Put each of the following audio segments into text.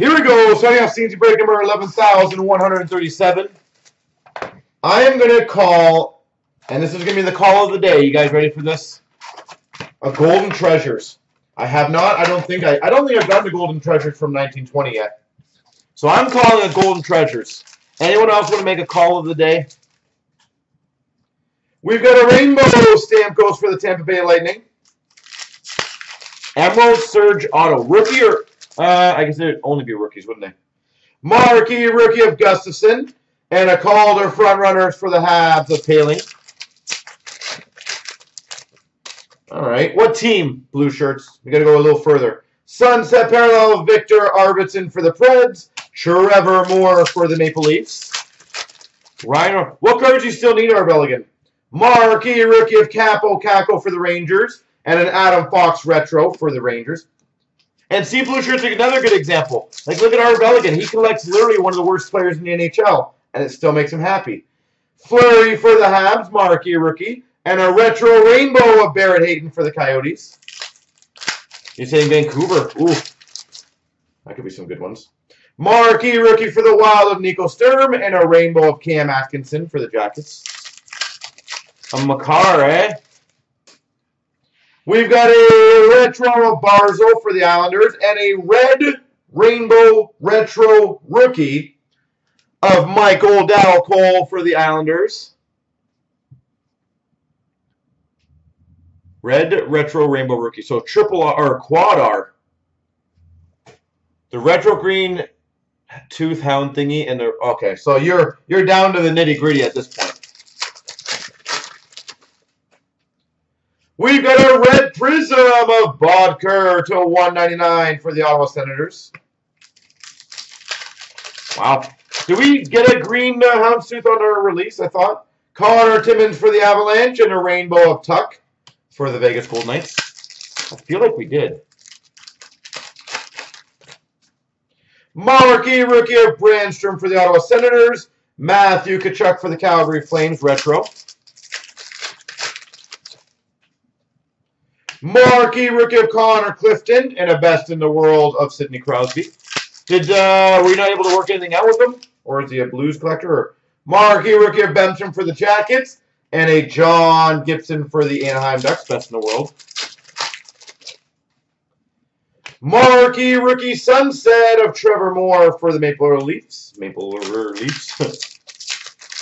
Here we go. Starting off CNC break number 11,137. I am going to call, and this is going to be the call of the day. You guys ready for this? A Golden Treasures. I have not, I don't think, I, I don't think I've gotten a Golden Treasures from 1920 yet. So I'm calling a Golden Treasures. Anyone else want to make a call of the day? We've got a rainbow Stamkos for the Tampa Bay Lightning. Emerald Surge Auto. Rookie or, uh, I guess they'd only be rookies, wouldn't they? Marquee Rookie of Gustafson, And a Calder front runners for the Habs of Poehling. All right. What team, blue shirts? We got to go a little further. Sunset Parallel Victor Arvidsson for the Preds. Trevor Moore for the Maple Leafs. Ryan, what cards you still need, Arbelligan? Marquee Rookie of Kaapo Kakko for the Rangers. And an Adam Fox Retro for the Rangers. And Shirts are another good example. Like, look at Arbelligan. He collects literally one of the worst players in the NHL. And it still makes him happy. Fleury for the Habs. Marquee Rookie. And a retro rainbow of Barrett Hayton for the Coyotes. You're saying Vancouver. Ooh. That could be some good ones. Marquee rookie for the Wild of Nico Sturm. And a rainbow of Cam Atkinson for the Jackets. A Makar, eh? We've got a retro Barzal for the Islanders. And a red rainbow retro rookie of Michael Dal Colle for the Islanders. Red Retro Rainbow Rookie. So triple R or quad R. The retro green tooth hound thingy and the okay. So you're you're down to the nitty gritty at this point. We've got a red prism of Bodker to 199 for the Ottawa Senators. Wow. Did we get a green uh, houndstooth on our release? I thought. Connor Timmins for the Avalanche and a rainbow of Tuch for the Vegas Gold Knights. I feel like we did. Marquee rookie of Brannstrom for the Ottawa Senators. Matthew Tkachuk for the Calgary Flames retro. Marquee rookie of Connor Clifton and a best in the world of Sidney Crosby. Did uh, were you not able to work anything out with him, or is he a Blues collector? Or Marquee rookie of Benson for the Jackets and a John Gibson for the Anaheim Ducks, best in the world. Marky, rookie sunset of Trevor Moore for the Maple Leafs. Maple Leafs.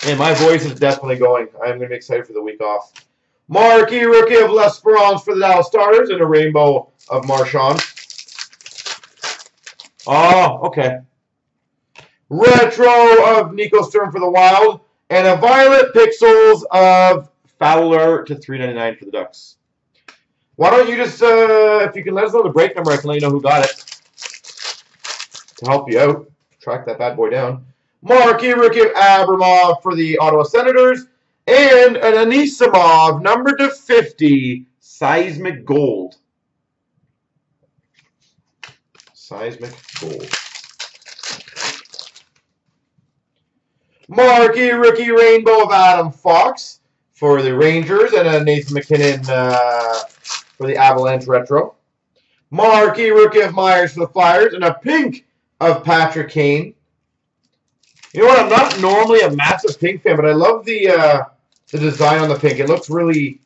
and my voice is definitely going. I'm going to be excited for the week off. Marquee rookie of L'Esperance for the Dallas Stars and a rainbow of Marchand. Oh, okay. Retro of Nico Sturm for the Wild. And a Violet Pixels of Fowler to 399 for the Ducks. Why don't you just, uh, if you can let us know the break number, I can let you know who got it. To help you out. Track that bad boy down. Marquee Rookie of Abramov for the Ottawa Senators. And an Anisimov, number to 50, Seismic Gold. Seismic Gold. Marquee Rookie Rainbow of Adam Fox for the Rangers and a Nathan MacKinnon uh, for the Avalanche Retro. Marquee Rookie of Myers for the Flyers and a pink of Patrick Kane. You know what? I'm not normally a massive pink fan, but I love the uh, the design on the pink. It looks really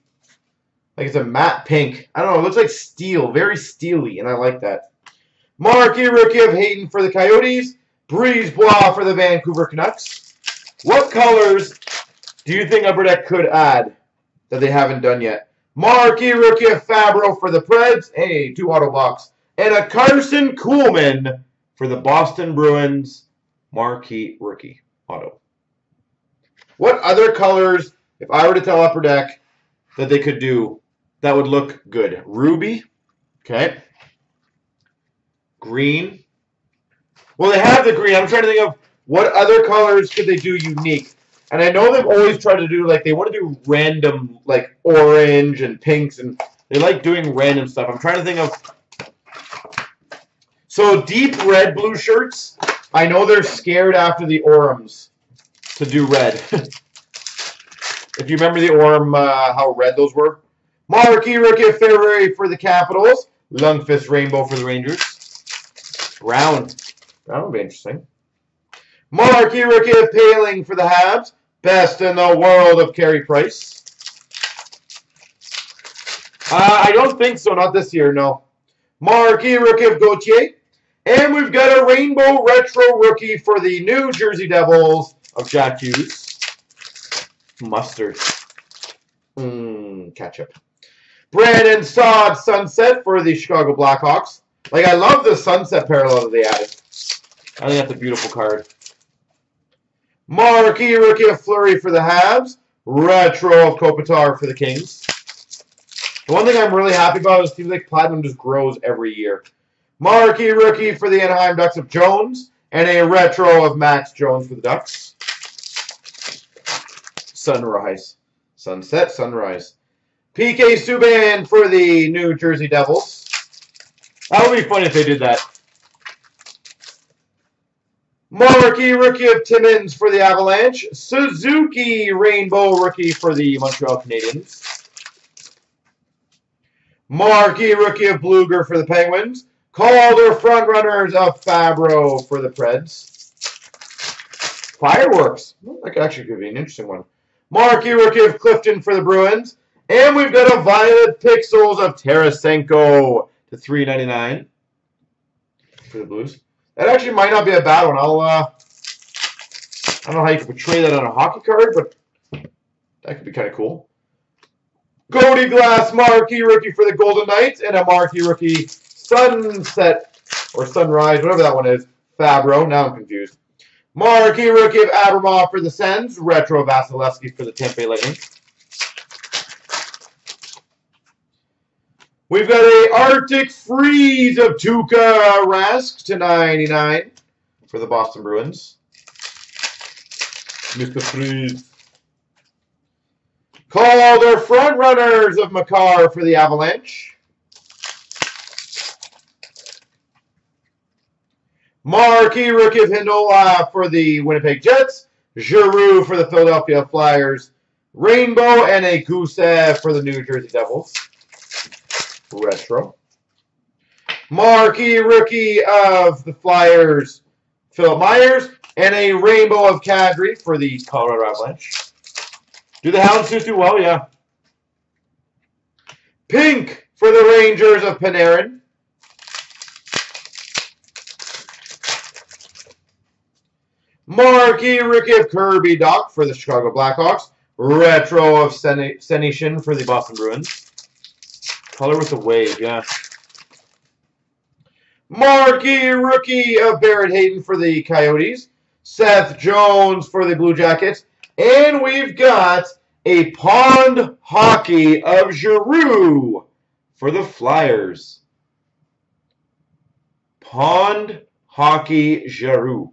like it's a matte pink. I don't know. It looks like steel, very steely, and I like that. Marquee Rookie of Hayton for the Coyotes. Brisebois for the Vancouver Canucks. What colors do you think Upper Deck could add that they haven't done yet? Marquee Rookie of Fabbro for the Preds. Hey, two auto box. And a Karson Kuhlman for the Boston Bruins. Marquee Rookie auto. What other colors, if I were to tell Upper Deck that they could do, that would look good? Ruby. Okay. Green. Well, they have the green. I'm trying to think of what other colors could they do unique. And I know they've always tried to do, like, they want to do random, like, orange and pinks, and they like doing random stuff. I'm trying to think of... So, deep red blue shirts, I know they're scared after the Orums to do red. if you remember the Orem, uh, how red those were. Marquee Rookie of Fehervary for the Capitals. Lundqvist Rainbow for the Rangers. Brown. That would be interesting. Marquee rookie of Poehling for the Habs. Best in the world of Carey Price. Uh, I don't think so. Not this year, no. Marquee rookie of Gauthier. And we've got a rainbow retro rookie for the New Jersey Devils of Jack Hughes. Mustard. Mmm, ketchup. Brandon Saad Sunset for the Chicago Blackhawks. Like, I love the sunset parallel that they added. I think that's a beautiful card. Marquee rookie of Fleury for the Habs. Retro of Kopitar for the Kings. The one thing I'm really happy about is it seems like Platinum just grows every year. Marquee rookie for the Anaheim Ducks of Jones. And a retro of Max Jones for the Ducks. Sunrise. Sunset, sunrise. PK Subban for the New Jersey Devils. That would be funny if they did that. Marquee rookie of Timmins for the Avalanche. Suzuki Rainbow rookie for the Montreal Canadiens. Marquee rookie of Blueger for the Penguins. Calder frontrunners of Fabbro for the Preds. Fireworks. That actually could be an interesting one. Marquee rookie of Clifton for the Bruins. And we've got a Violet Pixels of Tarasenko to 3.99 for the Blues. That actually might not be a bad one. I'll uh, I don't know how you can portray that on a hockey card, but that could be kind of cool. Cody Glass marquee rookie for the Golden Knights and a marquee rookie Sunset or Sunrise, whatever that one is. Fabbro. Now I'm confused. Marquee rookie of Abramov for the Sens. Retro Vasilevskiy for the Bay Lightning. We've got a Arctic Freeze of Tuukka Rask to 99 for the Boston Bruins. Mr. Freeze. Call Calder front runners of Makar for the Avalanche. Marquee rookie of Heinola for the Winnipeg Jets. Giroux for the Philadelphia Flyers. Rainbow and a Gusev for the New Jersey Devils. Retro. Marquee rookie of the Flyers, Philippe Myers. And a rainbow of Kadri for the Colorado Avalanche. Do the Houndstooth do well? Yeah. Pink for the Rangers of Panarin. Marquee rookie of Kirby Dach for the Chicago Blackhawks. Retro of Senyshyn for the Boston Bruins. Color with the wave, yeah. Marquee rookie of Barrett Hayton for the Coyotes. Seth Jones for the Blue Jackets. And we've got a Pond Hockey of Giroux for the Flyers. Pond Hockey Giroux.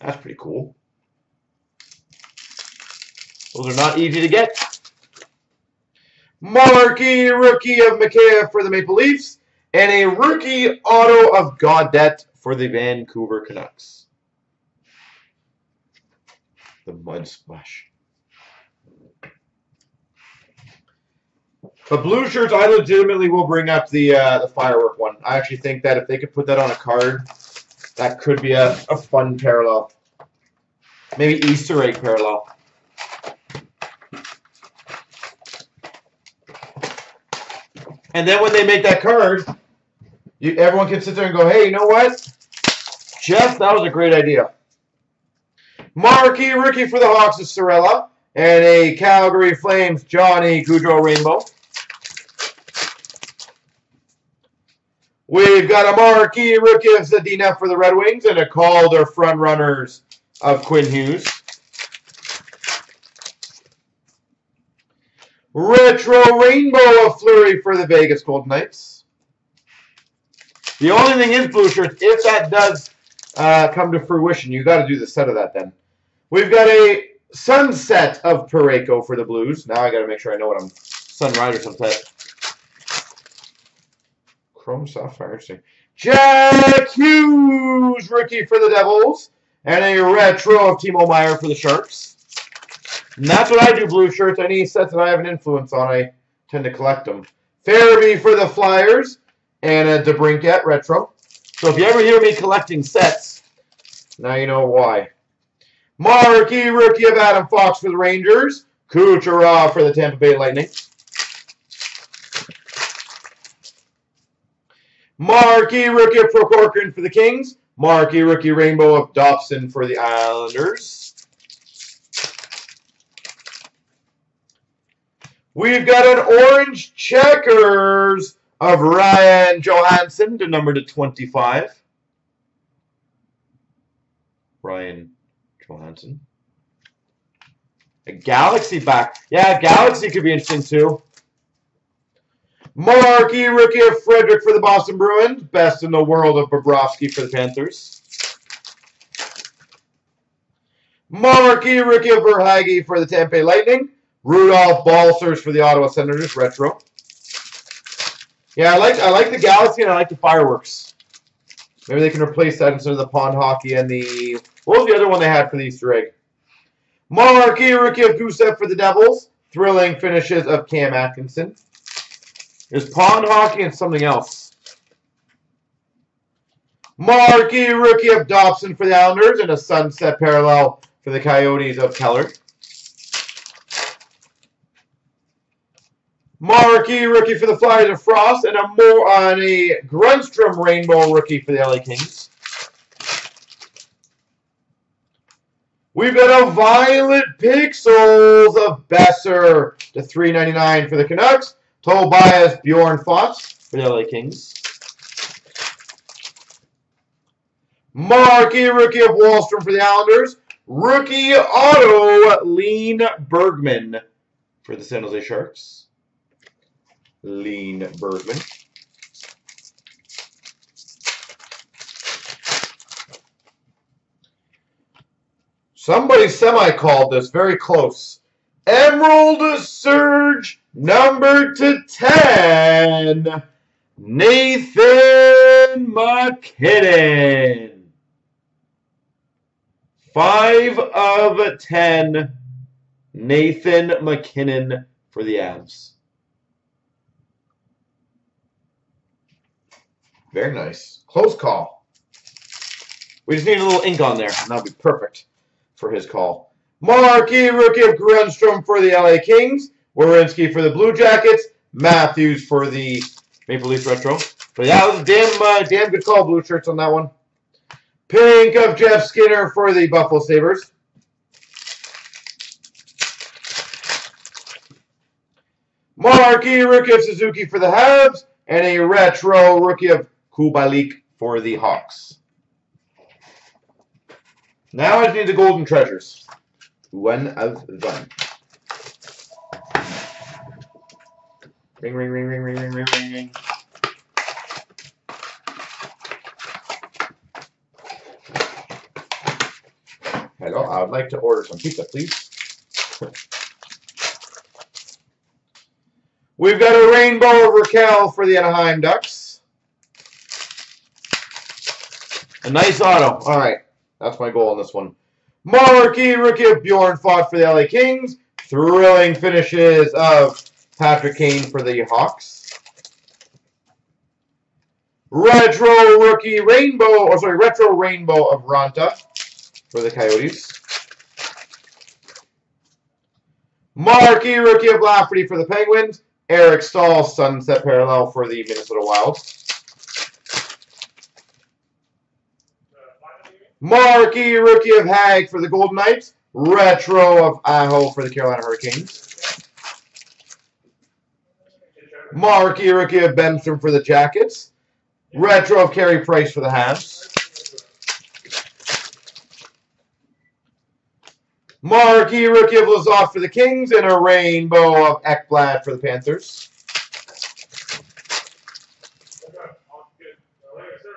That's pretty cool. Those are not easy to get. Marquee rookie of Mikheyev for the Maple Leafs. And a rookie auto of Gaudette for the Vancouver Canucks. The Mud Splash. The blue shirts, I legitimately will bring up the uh, the firework one. I actually think that if they could put that on a card, that could be a, a fun parallel. Maybe Easter egg parallel. And then when they make that card, you, everyone can sit there and go, hey, you know what? Jeff, that was a great idea. Marquee rookie for the Hawks is Sorella. And a Calgary Flames Johnny Gaudreau Rainbow. We've got a marquee rookie of Zadina for the Red Wings and a Calder front runners of Quinn Hughes. Retro Rainbow of Fleury for the Vegas Golden Knights. The only thing is, Blue Shirts, if that does uh, come to fruition, you got to do the set of that then. We've got a Sunset of Parayko for the Blues. Now I got to make sure I know what I'm... Sunrise or Sunset. Chrome Sapphire, interesting. Jack Hughes, rookie for the Devils. And a retro of Timo Meier for the Sharks. And that's what I do, blue shirts. Any sets that I have an influence on, I tend to collect them. Farabee for the Flyers. And a DeBrincat retro. So if you ever hear me collecting sets, now you know why. Marquee rookie of Adam Fox for the Rangers. Kucherov for the Tampa Bay Lightning. Marquee rookie of Prokhorkin for the Kings. Marquee rookie rainbow of Dobson for the Islanders. We've got an orange checkers of Ryan Johansen to number to 25. Ryan Johansen. A Galaxy back. Yeah, Galaxy could be interesting too. Marquee rookie of Frederic for the Boston Bruins. Best in the world of Bobrovsky for the Panthers. Marquee rookie of Verhaeghe for the Tampa Lightning. Rudolph Balcers for the Ottawa Senators. Retro. Yeah, I like I like the Galaxy and I like the fireworks. Maybe they can replace that instead of the pond hockey and the what was the other one they had for the Easter egg? Marquee rookie of Gusev for the Devils. Thrilling finishes of Cam Atkinson. There's pond hockey and something else. Marquee rookie of Dobson for the Islanders and a sunset parallel for the Coyotes of Keller. Marquee rookie for the Flyers of Frost and a more on a Grundstrom rainbow rookie for the LA Kings. We've got a Violet Pixels of Boeser to 3.99 for the Canucks. Tobias Bjornfot for the LA Kings. Marquee rookie of Wahlstrom for the Islanders. Rookie auto Lean Bergmann for the San Jose Sharks. Lean Bergmann. Somebody semi-called this very close. Emerald Surge number to 10, Nathan MacKinnon. 5 of 10, Nathan MacKinnon for the Avs. Very nice. Close call. We just need a little ink on there, and that'll be perfect for his call. Marquee rookie of Grundstrom for the LA Kings. Werenski for the Blue Jackets. Matthews for the Maple Leafs Retro. But yeah, that was a damn, uh, damn good call, Blue Shirts, on that one. Pink of Jeff Skinner for the Buffalo Sabres. Marquee rookie of Suzuki for the Habs. And a retro rookie of Kubalik for the Hawks. Now I need the golden treasures. One of them. Ring, ring, ring, ring, ring, ring, ring, ring, ring. Hello, I would like to order some pizza, please. We've got a rainbow of Rakell for the Anaheim Ducks. A nice auto. All right. That's my goal on this one. Marquee rookie of Bjornfot for the LA Kings. Thrilling finishes of Patrick Kane for the Hawks. Retro rookie rainbow, or sorry, retro rainbow of Raanta for the Coyotes. Marquee rookie of Lafferty for the Penguins. Eric Staal sunset parallel for the Minnesota Wild. Marquee rookie of Hague for the Golden Knights. Retro of Aho for the Carolina Hurricanes. Marquee rookie of Bemstrom for the Jackets. Retro of Carey Price for the Habs. Marquee rookie of Lizotte for the Kings. And a rainbow of Ekblad for the Panthers.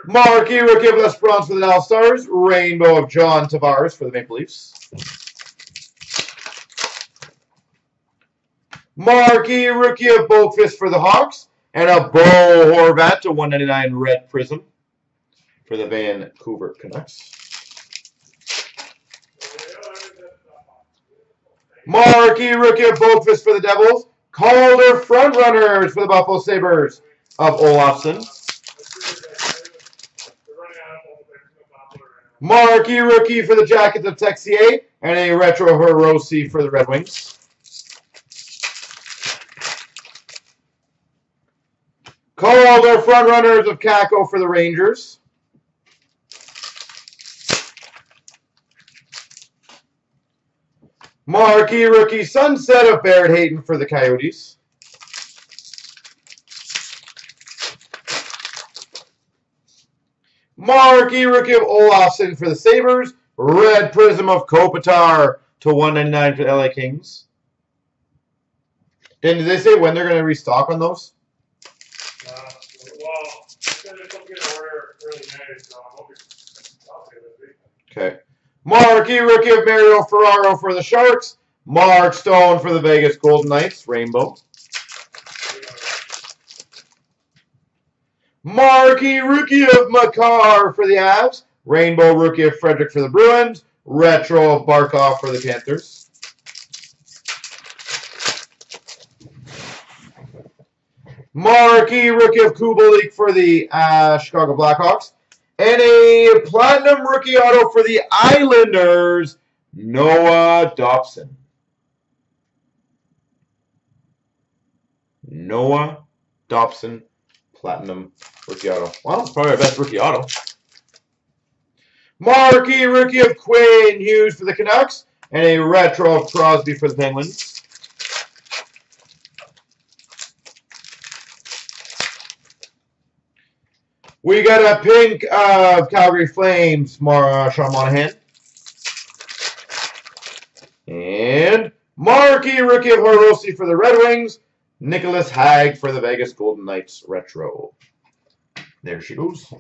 Marquee rookie of L'Esperance for the Dallas Stars. Rainbow of John Tavares for the Maple Leafs. Marquee rookie of Boqvist for the Hawks. And a Bo Horvat to 199 red prism for the Vancouver Canucks. Marquee rookie of Boqvist for the Devils. Calder frontrunners for the Buffalo Sabres of Olofsson. Marquee rookie for the Jackets of Texier, and a retro Hirose for the Red Wings. Calder front runners of Kakko for the Rangers. Marquee rookie sunset of Barrett Hayton for the Coyotes. Marquee rookie of Olofsson for the Sabres. Red Prism of Kopitar to 199 for the LA Kings. Dan, did they say when they're going to restock on those? Well. Okay. Marquee rookie of Mario Ferraro for the Sharks. Mark Stone for the Vegas Golden Knights. Rainbow. Marquee rookie of Makar for the Avs. Rainbow rookie of Frederic for the Bruins. Retro of Barkov for the Panthers. Marquee rookie of Kubalik for the uh, Chicago Blackhawks. And a platinum rookie auto for the Islanders, Noah Dobson. Noah Dobson, platinum rookie auto. Well, it's probably our best rookie auto. Marquee rookie of Quinn Hughes for the Canucks, and a retro of Crosby for the Penguins. We got a pink of Calgary Flames, Mar uh, Sean Monahan. And Marquee rookie of Hirose for the Red Wings. Nicolas Hague for the Vegas Golden Knights retro. There she goes.